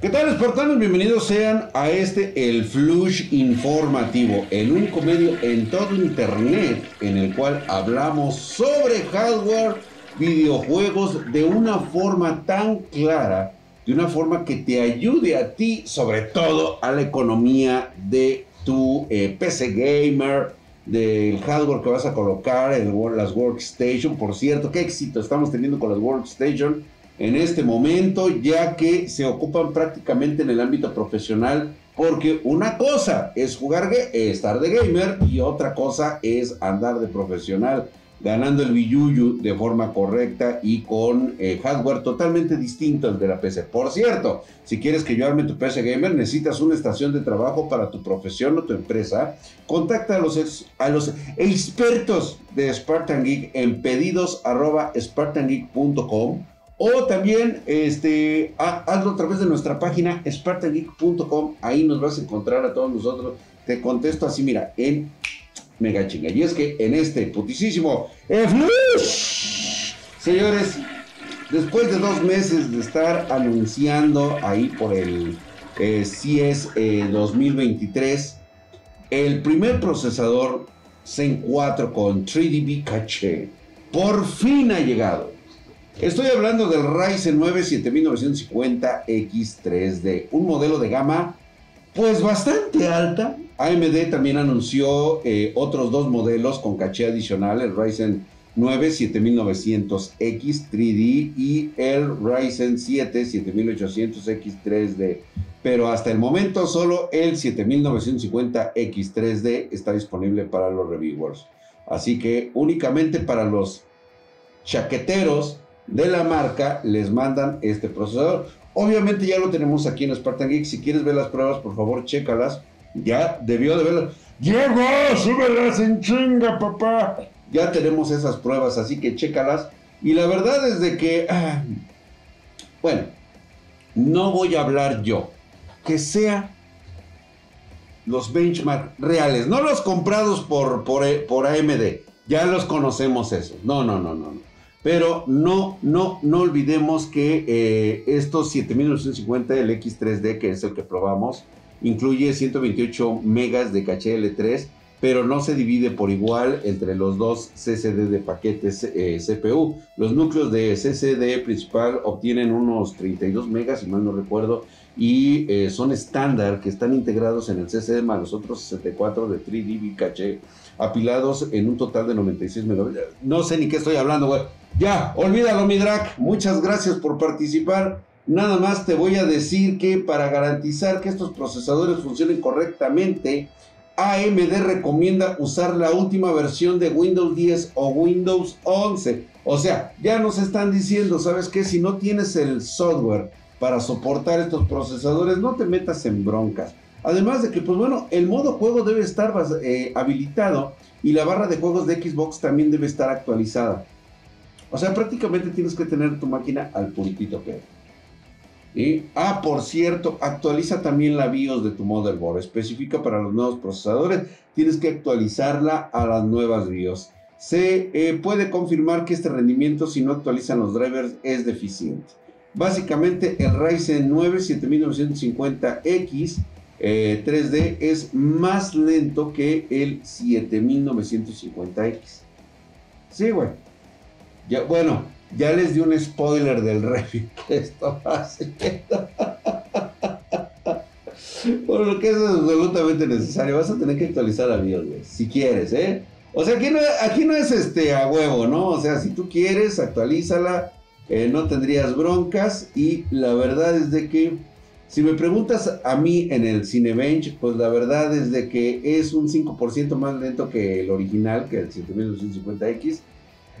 ¿Qué tal, espartanos? Bienvenidos sean a este El Flush Informativo, el único medio en todo Internet en el cual hablamos sobre hardware, videojuegos de una forma tan clara, de una forma que te ayude a ti, sobre todo a la economía de tu eh, PC gamer, del hardware que vas a colocar en las workstation. Por cierto, qué éxito estamos teniendo con las workstation en este momento, ya que se ocupan prácticamente en el ámbito profesional, porque una cosa es jugar, estar de gamer y otra cosa es andar de profesional, ganando el billuyu de forma correcta y con eh, hardware totalmente distinto al de la PC. Por cierto, si quieres que yo arme tu PC gamer, necesitas una estación de trabajo para tu profesión o tu empresa. Contacta a los, expertos de Spartan Geek en pedidos spartangeek.com o también este, hazlo a través de nuestra página spartangeek.com. Ahí nos vas a encontrar a todos nosotros. Te contesto así, mira, en mega chinga. Y es que en este putisísimo señores, después de dos meses de estar anunciando ahí por el eh, CIES 2023, eh, el primer procesador Zen 4 con 3DB Cache por fin ha llegado. Estoy hablando del Ryzen 9 7950X3D, un modelo de gama pues bastante alta. AMD también anunció eh, otros dos modelos con caché adicional, el Ryzen 9 7900X 3D y el Ryzen 7 7800X3D. Pero hasta el momento solo el 7950X3D está disponible para los reviewers. Así que únicamente para los chaqueteros de la marca les mandan este procesador. Obviamente ya lo tenemos aquí en Spartan Geek. Si quieres ver las pruebas, por favor, chécalas. Ya debió de verlas. Diego, súbelas en chinga, papá. Ya tenemos esas pruebas, así que chécalas. Y la verdad es de que, ah, bueno, no voy a hablar yo. Que sea los benchmark reales, no los comprados por, por, por AMD. Ya los conocemos esos. No, no, no, no. Pero no, no, no olvidemos que eh, estos 7950 del X3D, que es el que probamos, incluye 128 megas de caché L3, pero no se divide por igual entre los dos CCD de paquetes eh, CPU. Los núcleos de CCD principal obtienen unos 32 megas, si mal no recuerdo, y eh, son estándar que están integrados en el CCD más los otros 64 de 3DB caché apilados en un total de 96 megabytes. No sé ni qué estoy hablando, güey. Ya, olvídalo, mi drag. Muchas gracias por participar. Nada más te voy a decir que para garantizar que estos procesadores funcionen correctamente, AMD recomienda usar la última versión de Windows 10 o Windows 11. O sea, ya nos están diciendo, ¿sabes qué? Si no tienes el software para soportar estos procesadores, no te metas en broncas. Además de que, pues bueno, el modo juego debe estar eh, habilitado y la barra de juegos de Xbox también debe estar actualizada. O sea, prácticamente tienes que tener tu máquina al puntito que. Ah, por cierto, actualiza también la BIOS de tu motherboard. Específica para los nuevos procesadores. Tienes que actualizarla a las nuevas BIOS. Se eh, puede confirmar que este rendimiento, si no actualizan los drivers, es deficiente. Básicamente, el Ryzen 9 7950X 3D eh, es más lento que el 7950X. Sí, güey. Bueno, ya les di un spoiler del review que esto. Por lo que es absolutamente necesario. Vas a tener que actualizar a BIOS, güey. Si quieres, ¿eh? O sea, aquí no, aquí no es este a huevo, ¿no? O sea, si tú quieres, actualízala. Eh, no tendrías broncas. Y la verdad es de que si me preguntas a mí en el Cinebench, pues la verdad es de que es un 5% más lento que el original, que el 7250X.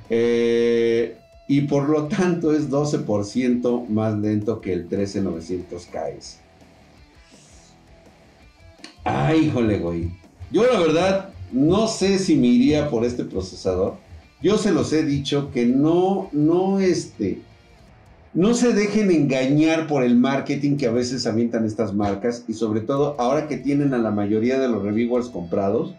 Eh, y por lo tanto es 12% más lento que el 13900KS. Ay, híjole, güey. Yo la verdad no sé si me iría por este procesador. Yo se los he dicho que no, no este no se dejen engañar por el marketing que a veces avientan estas marcas y sobre todo ahora que tienen a la mayoría de los reviewers comprados.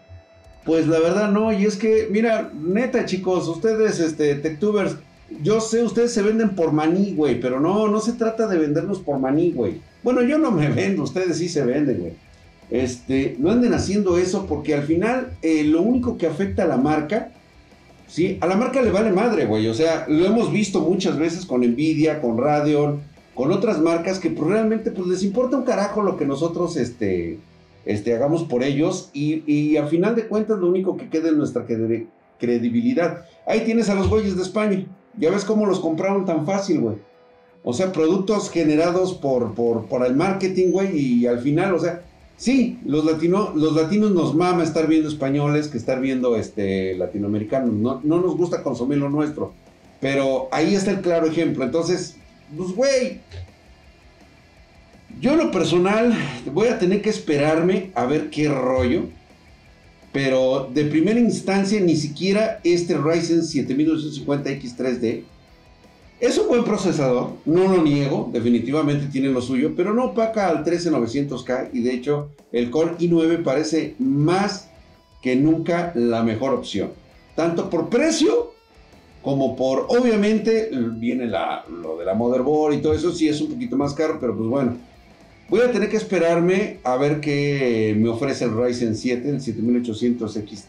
Pues la verdad no, y es que, mira, neta chicos, ustedes, este, techtubers, yo sé, ustedes se venden por maní, güey, pero no, no se trata de vendernos por maní, güey. Bueno, yo no me vendo, ustedes sí se venden, güey. Este, no anden haciendo eso porque al final eh, lo único que afecta a la marca, ¿sí? A la marca le vale madre, güey. O sea, lo hemos visto muchas veces con Nvidia, con Radeon, con otras marcas que pues, realmente pues les importa un carajo lo que nosotros, este, este, hagamos por ellos y, y al final de cuentas lo único que queda es nuestra credibilidad. Ahí tienes a los güeyes de España. Ya ves cómo los compraron tan fácil, güey. O sea, productos generados por, por, por el marketing, güey, y al final, o sea, sí, los, latino, los latinos nos mama estar viendo españoles que estar viendo este, latinoamericanos. No, no nos gusta consumir lo nuestro. Pero ahí está el claro ejemplo. Entonces, pues, güey, yo lo personal voy a tener que esperarme a ver qué rollo. Pero de primera instancia, ni siquiera este Ryzen 7250X3D es un buen procesador, no lo niego, definitivamente tiene lo suyo, pero no opaca al 13900K y de hecho el Core i9 parece más que nunca la mejor opción. Tanto por precio como por, obviamente, viene lo de la motherboard y todo eso, sí es un poquito más caro, pero pues bueno, Voy a tener que esperarme a ver qué me ofrece el Ryzen 7, el 7800X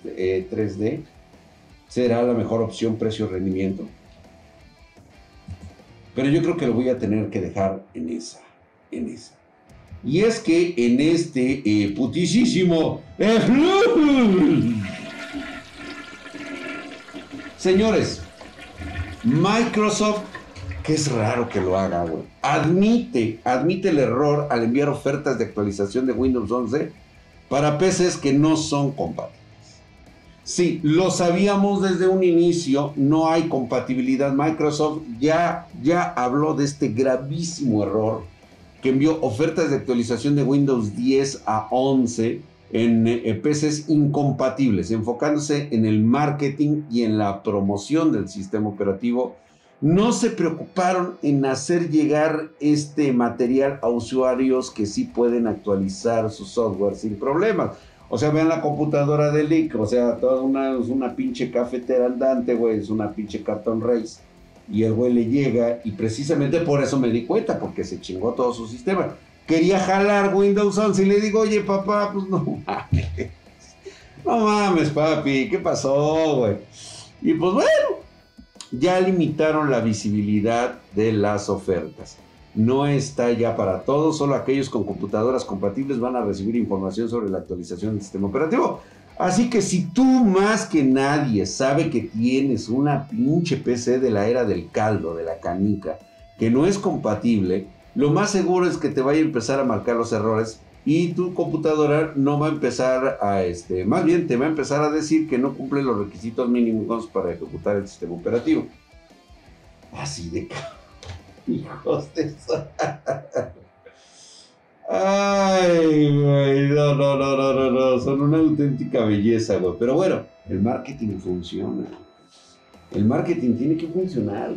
3D. Será la mejor opción precio-rendimiento. Pero yo creo que lo voy a tener que dejar en esa, en esa. Y es que en este eh. Señores, Microsoft que es raro que lo haga, güey. Admite, admite el error al enviar ofertas de actualización de Windows 11 para PCs que no son compatibles. Sí, lo sabíamos desde un inicio, no hay compatibilidad. Microsoft ya, ya habló de este gravísimo error que envió ofertas de actualización de Windows 10 a 11 en, en PCs incompatibles, enfocándose en el marketing y en la promoción del sistema operativo no se preocuparon en hacer llegar este material a usuarios que sí pueden actualizar su software sin problemas. O sea, vean la computadora de Leak, o sea, toda una, es una pinche cafetera andante, güey, es una pinche carton race. Y el güey le llega, y precisamente por eso me di cuenta, porque se chingó todo su sistema. Quería jalar Windows 11 y le digo, oye, papá, pues no mames. No mames, papi, ¿qué pasó, güey? Y pues bueno, ya limitaron la visibilidad de las ofertas. No está ya para todos, solo aquellos con computadoras compatibles van a recibir información sobre la actualización del sistema operativo. Así que si tú más que nadie sabe que tienes una pinche PC de la era del caldo, de la canica, que no es compatible, lo más seguro es que te vaya a empezar a marcar los errores y tu computadora no va a empezar a, este, más bien te va a empezar a decir que no cumple los requisitos mínimos para ejecutar el sistema operativo. Así de hijos de eso. Ay, güey, no, no, no, no, no, no, son una auténtica belleza, güey. Pero bueno, el marketing funciona. El marketing tiene que funcionar.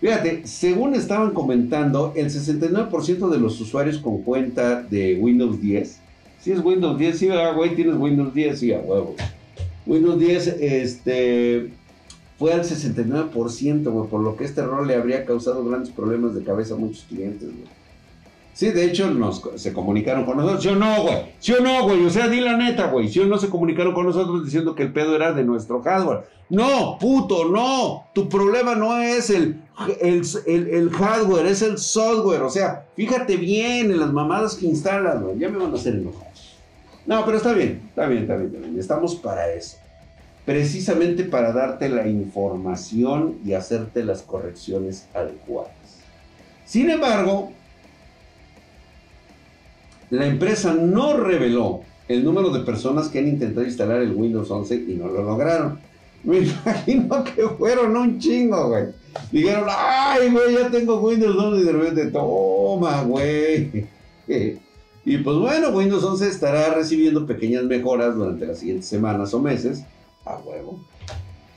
Fíjate, según estaban comentando, el 69% de los usuarios con cuenta de Windows 10, si es Windows 10, sí, ah, güey, tienes Windows 10, sí, a huevo. Windows 10, este, fue al 69%, güey, por lo que este error le habría causado grandes problemas de cabeza a muchos clientes, güey. Sí, de hecho, nos, se comunicaron con nosotros. ¿Sí o no, güey? ¿Sí o no, güey? O sea, di la neta, güey. ¿Sí o no se comunicaron con nosotros diciendo que el pedo era de nuestro hardware? No, puto, no. Tu problema no es el, el, hardware, es el software. O sea, fíjate bien en las mamadas que instalas, güey. Ya me van a hacer enojar. No, pero está bien, está bien, está bien, está bien. Estamos para eso. Precisamente para darte la información y hacerte las correcciones adecuadas. Sin embargo, la empresa no reveló el número de personas que han intentado instalar el Windows 11 y no lo lograron. Me imagino que fueron un chingo, güey. Dijeron, ay, güey, ya tengo Windows 11 y de repente, toma, güey. Y pues bueno, Windows 11 estará recibiendo pequeñas mejoras durante las siguientes semanas o meses. A huevo.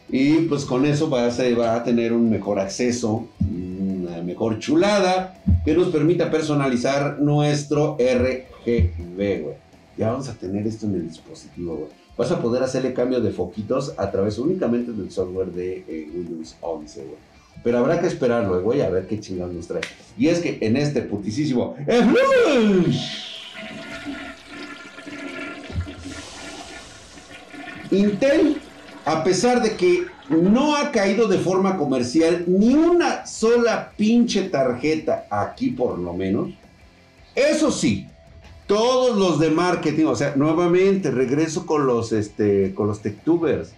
Y pues con eso va a, a tener un mejor acceso, una mejor chulada que nos permita personalizar nuestro RGB. Ya vamos a tener esto en el dispositivo, güey. Vas a poder hacerle cambio de foquitos a través únicamente del software de eh, Windows 11, güey. Pero habrá que esperarlo, güey, a ver qué chingados nos trae. Y es que en este putisísimo... Intel, a pesar de que no ha caído de forma comercial ni una sola pinche tarjeta aquí por lo menos, eso sí, todos los de marketing, o sea, nuevamente regreso con los, este, con los techtubers.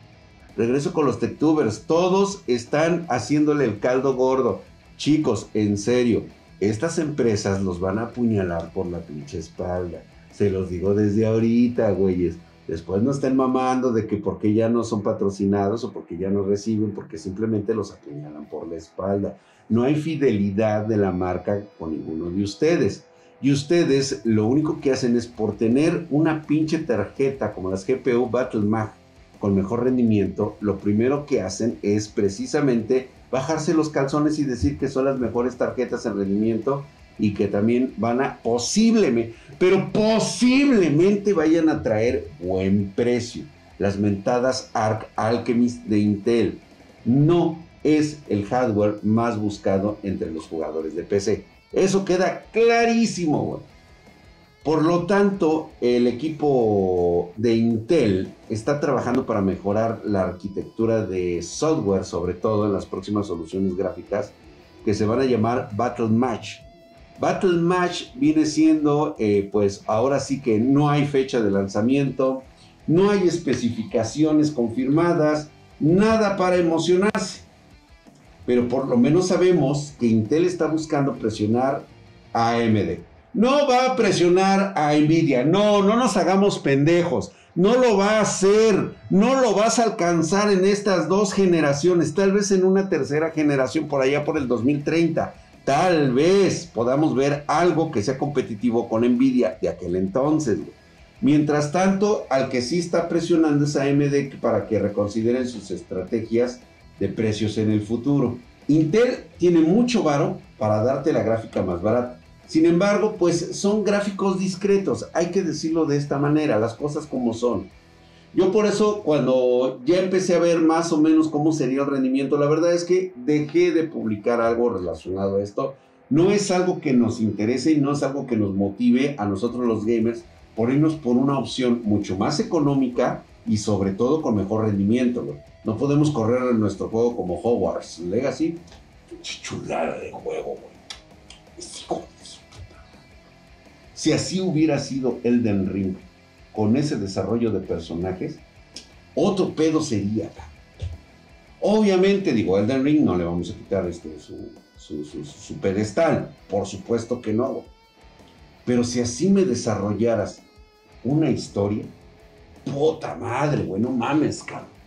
Regreso con los techtubers. Todos están haciéndole el caldo gordo. Chicos, en serio, estas empresas los van a apuñalar por la pinche espalda. Se los digo desde ahorita, güeyes. Después no estén mamando de que porque ya no son patrocinados o porque ya no reciben, porque simplemente los apuñalan por la espalda. No hay fidelidad de la marca con ninguno de ustedes. Y ustedes lo único que hacen es por tener una pinche tarjeta como las GPU Battle Mag con mejor rendimiento, lo primero que hacen es precisamente bajarse los calzones y decir que son las mejores tarjetas en rendimiento y que también van a posiblemente, pero posiblemente vayan a traer buen precio. Las mentadas Arc Alchemist de Intel no es el hardware más buscado entre los jugadores de PC. Eso queda clarísimo, Por lo tanto, el equipo de Intel está trabajando para mejorar la arquitectura de software, sobre todo en las próximas soluciones gráficas, que se van a llamar Battle Match. Battle Match viene siendo, eh, pues ahora sí que no hay fecha de lanzamiento, no hay especificaciones confirmadas, nada para emocionarse pero por lo menos sabemos que Intel está buscando presionar a AMD. No va a presionar a Nvidia, no, no nos hagamos pendejos, no lo va a hacer, no lo vas a alcanzar en estas dos generaciones, tal vez en una tercera generación por allá por el 2030. Tal vez podamos ver algo que sea competitivo con Nvidia de aquel entonces. Mientras tanto, al que sí está presionando es AMD para que reconsideren sus estrategias de precios en el futuro. Intel tiene mucho varo para darte la gráfica más barata. Sin embargo, pues son gráficos discretos, hay que decirlo de esta manera, las cosas como son. Yo por eso cuando ya empecé a ver más o menos cómo sería el rendimiento, la verdad es que dejé de publicar algo relacionado a esto. No es algo que nos interese y no es algo que nos motive a nosotros los gamers por irnos por una opción mucho más económica y sobre todo con mejor rendimiento. No podemos correr en nuestro juego como Hogwarts Legacy. Chulada de juego, güey. Si así hubiera sido Elden Ring, con ese desarrollo de personajes, otro pedo sería. Obviamente, digo, Elden Ring no le vamos a quitar este, su, pedestal. Por supuesto que no. Pero si así me desarrollaras una historia, puta madre, güey, no mames, cabrón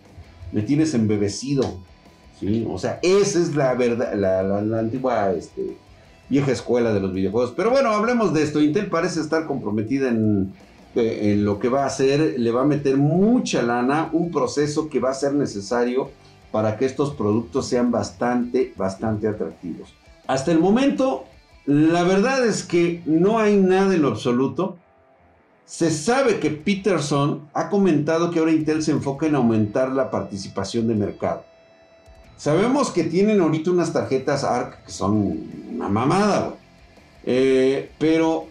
me tienes embebecido. ¿sí? O sea, esa es la verdad, la, antigua este, vieja escuela de los videojuegos. Pero bueno, hablemos de esto. Intel parece estar comprometida en, eh, lo que va a hacer. Le va a meter mucha lana, un proceso que va a ser necesario para que estos productos sean bastante, bastante atractivos. Hasta el momento, la verdad es que no hay nada en lo absoluto se sabe que Peterson ha comentado que ahora Intel se enfoca en aumentar la participación de mercado. Sabemos que tienen ahorita unas tarjetas ARC que son una mamada, eh, pero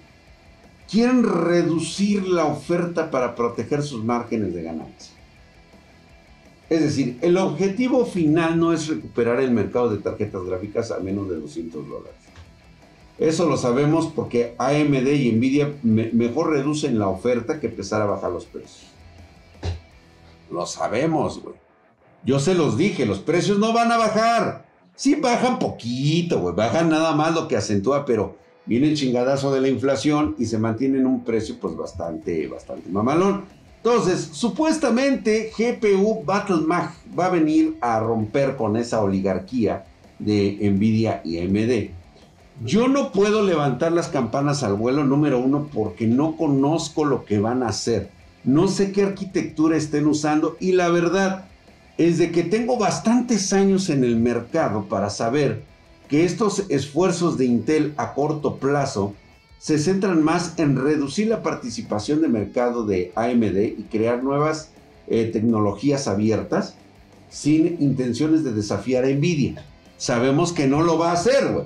quieren reducir la oferta para proteger sus márgenes de ganancia. Es decir, el objetivo final no es recuperar el mercado de tarjetas gráficas a menos de 200 dólares. Eso lo sabemos porque AMD y Nvidia mejor reducen la oferta que empezar a bajar los precios. Lo sabemos, güey. Yo se los dije, los precios no van a bajar. Sí bajan poquito, güey. Bajan nada más lo que acentúa, pero viene el chingadazo de la inflación y se mantiene en un precio pues bastante, bastante mamalón. Entonces, supuestamente GPU Battle Mag va a venir a romper con esa oligarquía de Nvidia y AMD yo no puedo levantar las campanas al vuelo número uno porque no conozco lo que van a hacer. No sé qué arquitectura estén usando y la verdad es de que tengo bastantes años en el mercado para saber que estos esfuerzos de Intel a corto plazo se centran más en reducir la participación de mercado de AMD y crear nuevas eh, tecnologías abiertas sin intenciones de desafiar a Nvidia. sabemos que no lo va a hacer, güey.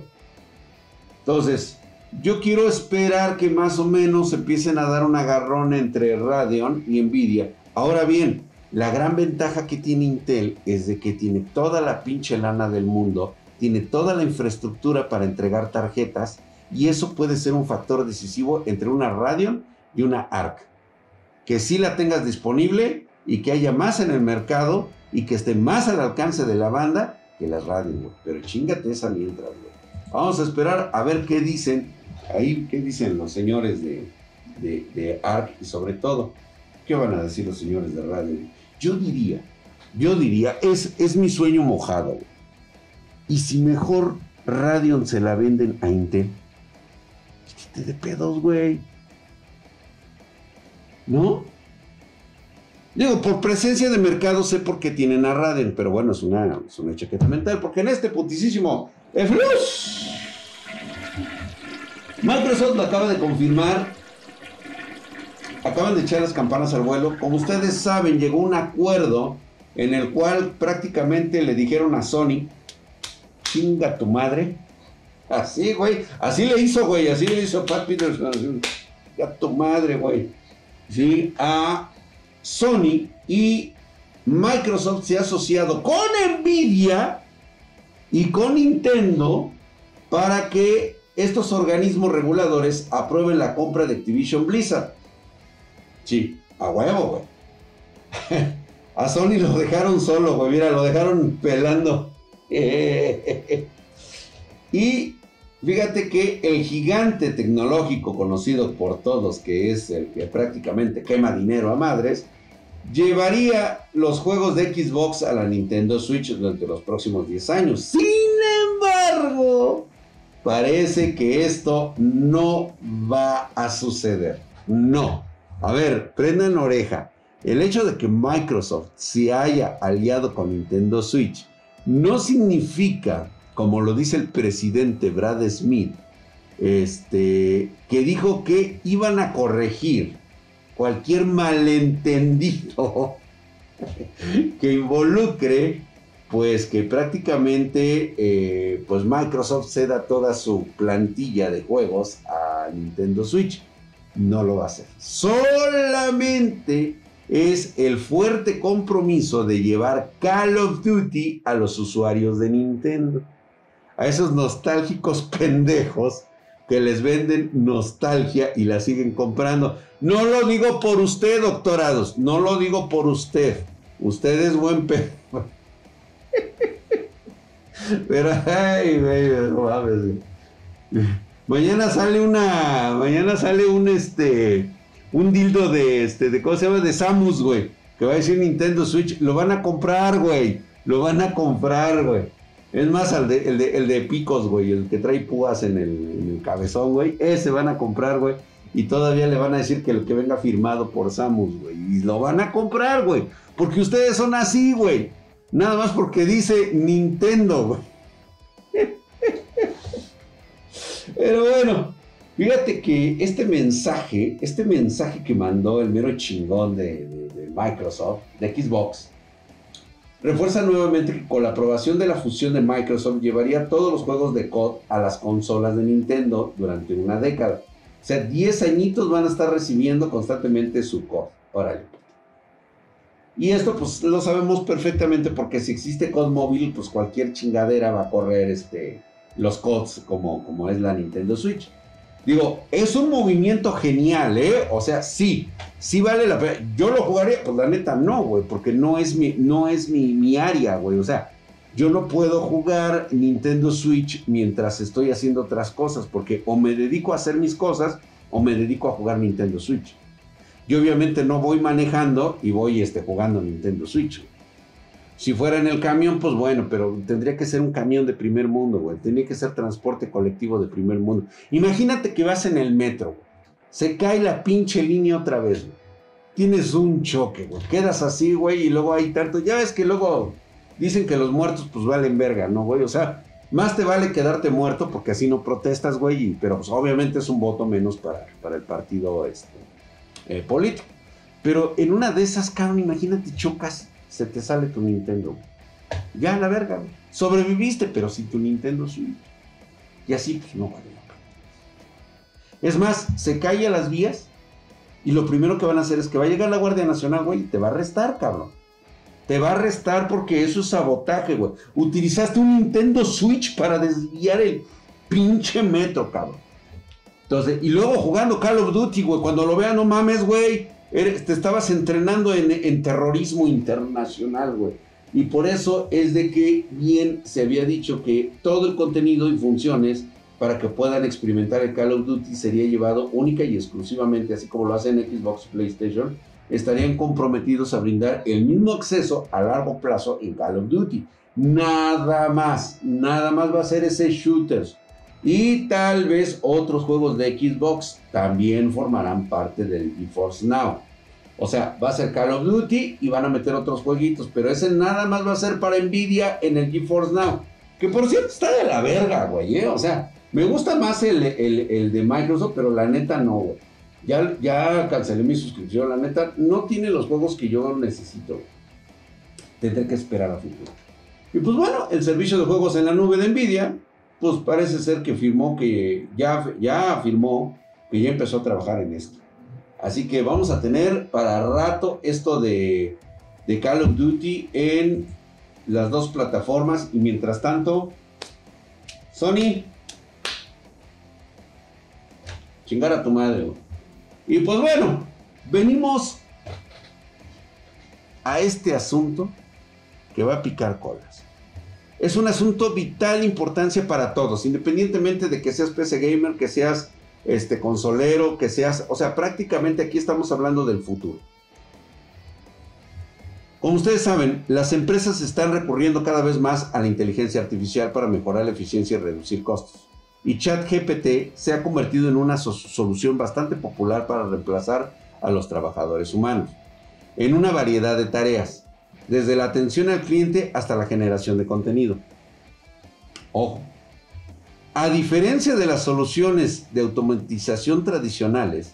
Entonces, yo quiero esperar que más o menos empiecen a dar un agarrón entre Radeon y Nvidia. Ahora bien, la gran ventaja que tiene Intel es de que tiene toda la pinche lana del mundo, tiene toda la infraestructura para entregar tarjetas y eso puede ser un factor decisivo entre una Radeon y una ARC. Que sí la tengas disponible y que haya más en el mercado y que esté más al alcance de la banda que las Radeon, Pero chingate esa mientras, güey. Vamos a esperar a ver qué dicen ahí, qué dicen los señores de, de, ARC y sobre todo, qué van a decir los señores de Radeon. Yo diría, yo diría, es, es mi sueño mojado. Y si mejor Radeon se la venden a Intel, de pedos, güey. ¿No? Digo, por presencia de mercado sé por qué tienen a Raden, pero bueno, es una, es una chaqueta mental, porque en este putisísimo Microsoft lo acaba de confirmar, acaban de echar las campanas al vuelo. Como ustedes saben, llegó un acuerdo en el cual prácticamente le dijeron a Sony, chinga tu madre, Así, güey. Así le hizo, güey. Así le hizo Pat Peterson. A tu madre, güey. Sí, a Sony y Microsoft se ha asociado con Nvidia y con Nintendo para que estos organismos reguladores aprueben la compra de Activision Blizzard. Sí, a huevo, güey. a Sony lo dejaron solo, güey. Mira, lo dejaron pelando. y Fíjate que el gigante tecnológico conocido por todos, que es el que prácticamente quema dinero a madres, llevaría los juegos de Xbox a la Nintendo Switch durante los próximos 10 años. Sin embargo, parece que esto no va a suceder. No. A ver, prendan oreja. El hecho de que Microsoft se haya aliado con Nintendo Switch no significa como lo dice el presidente Brad Smith, este, que dijo que iban a corregir cualquier malentendido que involucre, pues que prácticamente eh, pues Microsoft ceda toda su plantilla de juegos a Nintendo Switch. No lo va a hacer. Solamente es el fuerte compromiso de llevar Call of Duty a los usuarios de Nintendo a esos nostálgicos pendejos que les venden nostalgia y la siguen comprando. No lo digo por usted, doctorados, no lo digo por usted. Usted es buen pedo. Pero, ay, güey, no. Mañana sale una, mañana sale un, este, un dildo de, este, de, ¿cómo se llama? De Samus, güey. Que va a decir Nintendo Switch. Lo van a comprar, güey. Lo van a comprar, güey. Es más, el de, el de, picos, güey, el que trae púas en el, cabezón, güey, ese van a comprar, güey. Y todavía le van a decir que el que venga firmado por Samus, güey. Y lo van a comprar, güey. Porque ustedes son así, güey. Nada más porque dice Nintendo, güey. Pero bueno, fíjate que este mensaje, este mensaje que mandó el mero chingón de, Microsoft, de Xbox, refuerza nuevamente que con la aprobación de la fusión de Microsoft llevaría todos los juegos de COD a las consolas de Nintendo durante una década. O sea, 10 añitos van a estar recibiendo constantemente su COD. Órale. Y esto pues lo sabemos perfectamente porque si existe COD móvil, pues cualquier chingadera va a correr este, los CODs como, como es la Nintendo Switch. Digo, es un movimiento genial, ¿eh? O sea, sí, sí vale la pena. Yo lo jugaría, pues la neta no, güey, porque no es mi, no es mi, mi área, güey. O sea, yo no puedo jugar Nintendo Switch mientras estoy haciendo otras cosas, porque o me dedico a hacer mis cosas o me dedico a jugar Nintendo Switch. Yo obviamente no voy manejando y voy este, jugando Nintendo Switch. Si fuera en el camión, pues bueno, pero tendría que ser un camión de primer mundo, güey. Tendría que ser transporte colectivo de primer mundo. Imagínate que vas en el metro, güey. Se cae la pinche línea otra vez, güey. Tienes un choque, güey. Quedas así, güey, y luego hay tanto. Ya ves que luego dicen que los muertos, pues valen verga, ¿no, güey? O sea, más te vale quedarte muerto porque así no protestas, güey. Pero pues obviamente es un voto menos para, para el partido este, eh, político. Pero en una de esas, cabrón, imagínate, chocas se te sale tu Nintendo. Ya, la verga. Sobreviviste, pero sin tu Nintendo Switch. Y así, pues no vale la pena. Es más, se cae las vías y lo primero que van a hacer es que va a llegar la Guardia Nacional, güey, y te va a arrestar, cabrón. Te va a arrestar porque eso es sabotaje, güey. Utilizaste un Nintendo Switch para desviar el pinche metro, cabrón. Entonces, y luego jugando Call of Duty, güey, cuando lo vean, no mames, güey. Te estabas entrenando en, en terrorismo internacional, güey. Y por eso es de que bien se había dicho que todo el contenido y funciones para que puedan experimentar el Call of Duty sería llevado única y exclusivamente, así como lo hacen Xbox PlayStation, estarían comprometidos a brindar el mismo acceso a largo plazo en Call of Duty. Nada más, nada más va a ser ese shooters. Y tal vez otros juegos de Xbox también formarán parte del GeForce Now. O sea, va a ser Call of Duty y van a meter otros jueguitos, pero ese nada más va a ser para Nvidia en el GeForce Now. Que por cierto está de la verga, güey. ¿eh? O sea, me gusta más el, de Microsoft, pero la neta no, güey. Ya, ya cancelé mi suscripción, la neta no tiene los juegos que yo necesito. Tendré que esperar a futuro. Y pues bueno, el servicio de juegos en la nube de Nvidia, pues parece ser que firmó que ya, ya afirmó que ya empezó a trabajar en esto. Así que vamos a tener para rato esto de, de Call of Duty en las dos plataformas. Y mientras tanto, Sony, chingar a tu madre. Y pues bueno, venimos a este asunto que va a picar colas. Es un asunto vital importancia para todos, independientemente de que seas PC gamer, que seas este consolero, que seas, o sea, prácticamente aquí estamos hablando del futuro. Como ustedes saben, las empresas están recurriendo cada vez más a la inteligencia artificial para mejorar la eficiencia y reducir costos. Y ChatGPT se ha convertido en una solución bastante popular para reemplazar a los trabajadores humanos en una variedad de tareas, desde la atención al cliente hasta la generación de contenido. Ojo, a diferencia de las soluciones de automatización tradicionales,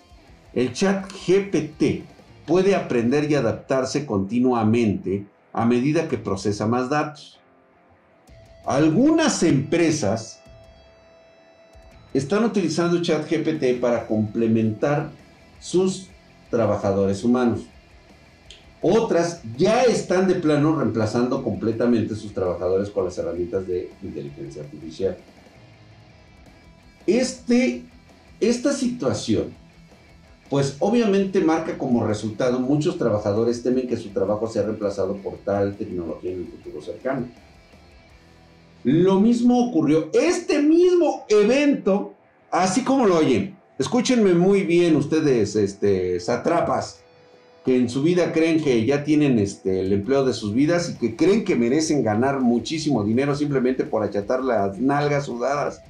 el chat GPT puede aprender y adaptarse continuamente a medida que procesa más datos. Algunas empresas están utilizando chat GPT para complementar sus trabajadores humanos. Otras ya están de plano reemplazando completamente sus trabajadores con las herramientas de inteligencia artificial. Este, esta situación, pues obviamente marca como resultado muchos trabajadores temen que su trabajo sea reemplazado por tal tecnología en el futuro cercano. Lo mismo ocurrió, este mismo evento, así como lo oyen, escúchenme muy bien ustedes, este, satrapas, que en su vida creen que ya tienen este, el empleo de sus vidas y que creen que merecen ganar muchísimo dinero simplemente por achatar las nalgas sudadas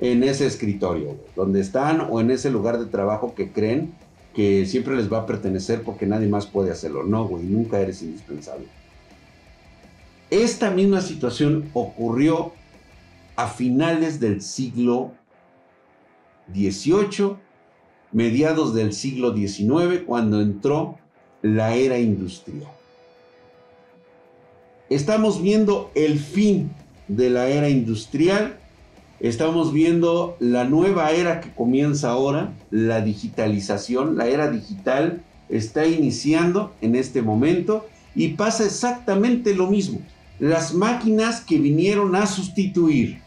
en ese escritorio, donde están o en ese lugar de trabajo que creen que siempre les va a pertenecer porque nadie más puede hacerlo. No, güey, nunca eres indispensable. Esta misma situación ocurrió a finales del siglo XVIII, mediados del siglo XIX, cuando entró la era industrial. Estamos viendo el fin de la era industrial Estamos viendo la nueva era que comienza ahora, la digitalización, la era digital está iniciando en este momento y pasa exactamente lo mismo. Las máquinas que vinieron a sustituir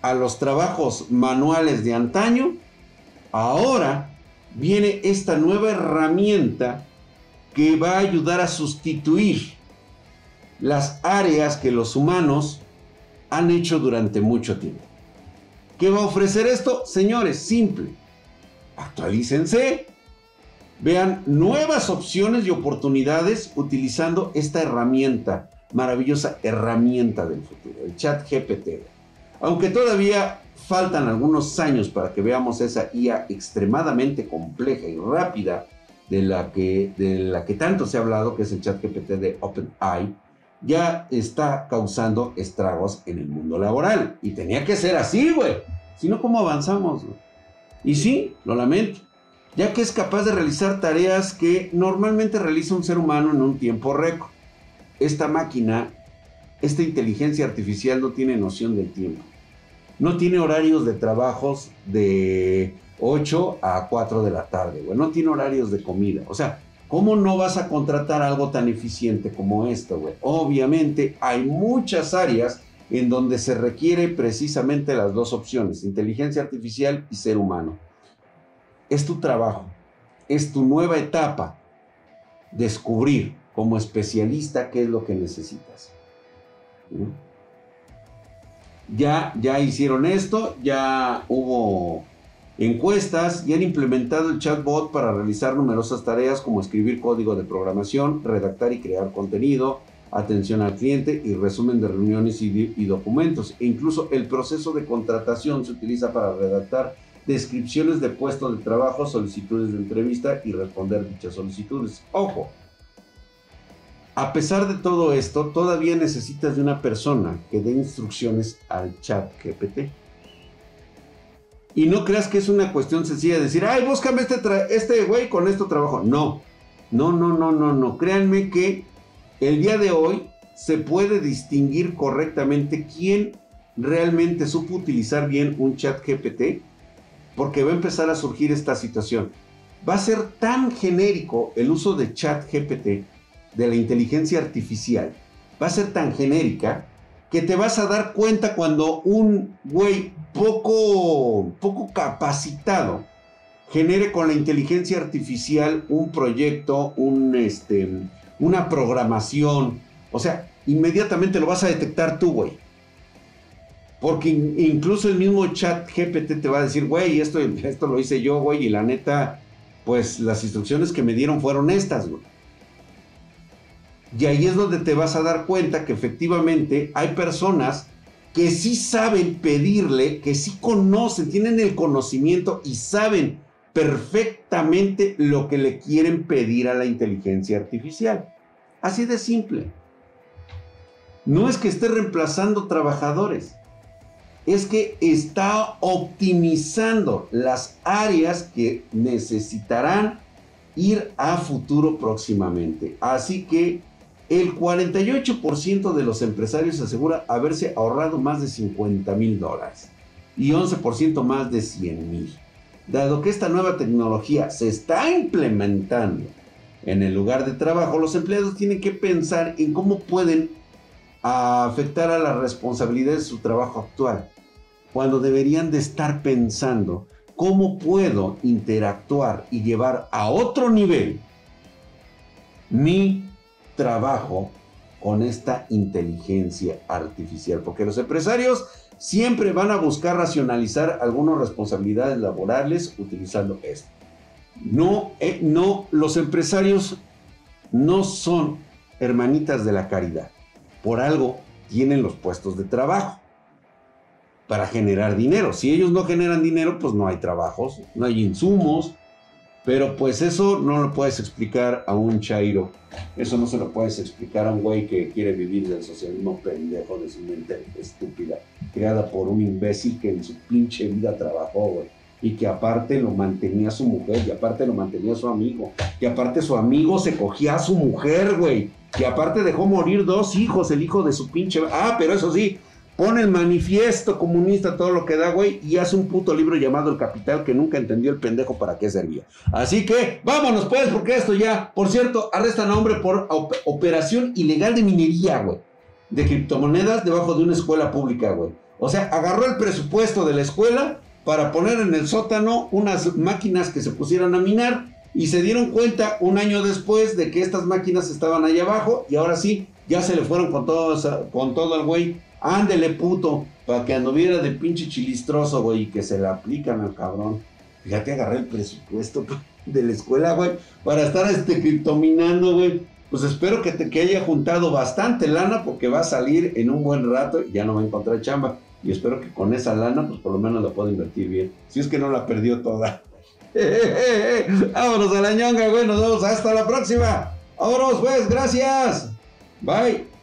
a los trabajos manuales de antaño, ahora viene esta nueva herramienta que va a ayudar a sustituir las áreas que los humanos han hecho durante mucho tiempo. ¿Qué va a ofrecer esto? Señores, simple. Actualícense. Vean nuevas opciones y oportunidades utilizando esta herramienta, maravillosa herramienta del futuro, el chat GPT. Aunque todavía faltan algunos años para que veamos esa IA extremadamente compleja y rápida de la que, de la que tanto se ha hablado, que es el chat GPT de OpenAI, ya está causando estragos en el mundo laboral. Y tenía que ser así, güey. Si no, ¿cómo avanzamos? Y sí, lo lamento, ya que es capaz de realizar tareas que normalmente realiza un ser humano en un tiempo récord. Esta máquina esta inteligencia artificial no tiene noción del tiempo. No tiene horarios de trabajos de 8 a 4 de la tarde, güey. No tiene horarios de comida. O sea, ¿cómo no vas a contratar algo tan eficiente como esto, güey? Obviamente hay muchas áreas en donde se requiere precisamente las dos opciones, inteligencia artificial y ser humano. Es tu trabajo, es tu nueva etapa, descubrir como especialista qué es lo que necesitas. Ya, ya hicieron esto, ya hubo encuestas y han implementado el chatbot para realizar numerosas tareas como escribir código de programación, redactar y crear contenido, atención al cliente y resumen de reuniones y, y, documentos. E incluso el proceso de contratación se utiliza para redactar descripciones de puestos de trabajo, solicitudes de entrevista y responder dichas solicitudes. Ojo, a pesar de todo esto, todavía necesitas de una persona que dé instrucciones al chat GPT. Y no creas que es una cuestión sencilla de decir, ay, búscame este, este güey con esto trabajo. No, no, no, no, no, no. Créanme que el día de hoy se puede distinguir correctamente quién realmente supo utilizar bien un chat GPT, porque va a empezar a surgir esta situación. Va a ser tan genérico el uso de chat GPT de la inteligencia artificial va a ser tan genérica que te vas a dar cuenta cuando un güey poco, poco capacitado genere con la inteligencia artificial un proyecto, un, este, una programación. O sea, inmediatamente lo vas a detectar tú, güey. Porque incluso el mismo chat GPT te va a decir, güey, esto, esto lo hice yo, güey, y la neta, pues las instrucciones que me dieron fueron estas, güey. Y ahí es donde te vas a dar cuenta que efectivamente hay personas que sí saben pedirle, que sí conocen, tienen el conocimiento y saben perfectamente lo que le quieren pedir a la inteligencia artificial. Así de simple. No es que esté reemplazando trabajadores, es que está optimizando las áreas que necesitarán ir a futuro próximamente. Así que el 48% de los empresarios asegura haberse ahorrado más de 50 mil dólares y 11% más de 100 mil. Dado que esta nueva tecnología se está implementando en el lugar de trabajo, los empleados tienen que pensar en cómo pueden afectar a las responsabilidades de su trabajo actual, cuando deberían de estar pensando cómo puedo interactuar y llevar a otro nivel mi trabajo con esta inteligencia artificial, porque los empresarios siempre van a buscar racionalizar algunas responsabilidades laborales utilizando esto. No, eh, no, los empresarios no son hermanitas de la caridad. Por algo tienen los puestos de trabajo para generar dinero. Si ellos no generan dinero, pues no hay trabajos, no hay insumos, pero pues eso no lo puedes explicar a un chairo. Eso no se lo puedes explicar a un güey que quiere vivir del socialismo pendejo de su mente estúpida, creada por un imbécil que en su pinche vida trabajó, güey. Y que aparte lo mantenía su mujer, y aparte lo mantenía su amigo, y aparte su amigo se cogía a su mujer, güey. Y aparte dejó morir dos hijos, el hijo de su pinche... Ah, pero eso sí, pone el manifiesto comunista, todo lo que da, güey, y hace un puto libro llamado El Capital que nunca entendió el pendejo para qué servía. Así que vámonos, pues, porque esto ya, por cierto, arrestan a hombre por operación ilegal de minería, güey, de criptomonedas debajo de una escuela pública, güey. O sea, agarró el presupuesto de la escuela para poner en el sótano unas máquinas que se pusieran a minar y se dieron cuenta un año después de que estas máquinas estaban ahí abajo y ahora sí, ya se le fueron con todo, con todo el güey Ándele, puto, para que anduviera de pinche chilistroso, güey, y que se le aplican al cabrón. Fíjate, agarré el presupuesto de la escuela, güey, para estar este criptominando, güey. Pues espero que, que haya juntado bastante lana porque va a salir en un buen rato y ya no va a encontrar chamba. Y espero que con esa lana, pues por lo menos la pueda invertir bien. Si es que no la perdió toda. Vámonos a la ñonga, güey. Nos vemos hasta la próxima. Vámonos, pues. Gracias. Bye.